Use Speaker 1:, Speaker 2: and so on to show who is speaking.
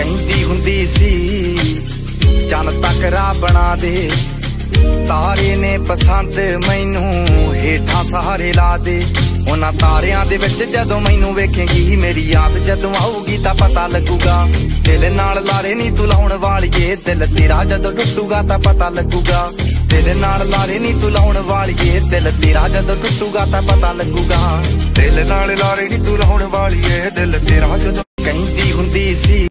Speaker 1: ਕਹਿੰਦੀ ਹੁੰਦੀ ਸੀ ਚੰਨ ਤੱਕ ਬਣਾ ਦੇ। ਤਾਰੇ ਨੇ ਪਸੰਦ ਮੈਨੂੰ, ਹੇਠਾਂ ਸਹਾਰੇ ਲਾ ਦੇ। ਉਹਨਾਂ ਤਾਰਿਆਂ ਦੇ ਵਿੱਚ ਜਦੋਂ ਮੈਨੂੰ ਵੇਖੇਂਗੀ, ਮੇਰੀ ਯਾਦ ਜਦੋਂ ਆਊਗੀ ਤਾਂ ਪਤਾ ਲੱਗੂਗਾ। ਦਿਲ ਨਾਲ ਲਾਰੇ ਨਹੀਂ ਤੂੰ ਲਾਉਣ ਵਾਲੀਏ, ਦਿਲ ਤੇਰਾ ਜਦੋਂ ਟੁੱਟੂਗਾ ਤਾਂ ਪਤਾ ਲੱਗੂਗਾ। ਦਿਲ ਨਾਲ ਲਾਰੇ ਨਹੀਂ ਤੂੰ ਲਾਉਣ ਵਾਲੀਏ, ਦਿਲ ਤੇਰਾ ਜਦੋਂ ਟੁੱਟੂਗਾ ਤਾਂ ਪਤਾ ਲੱਗੂਗਾ।
Speaker 2: ਦਿਲ ਨਾਲ ਲਾਰੇ ਨੀ ਤੂੰ ਲਾਉਣ ਵਾਲੀਏ ਏ ਦਿਲ ਤੇਰਾ ਜਦੋਂ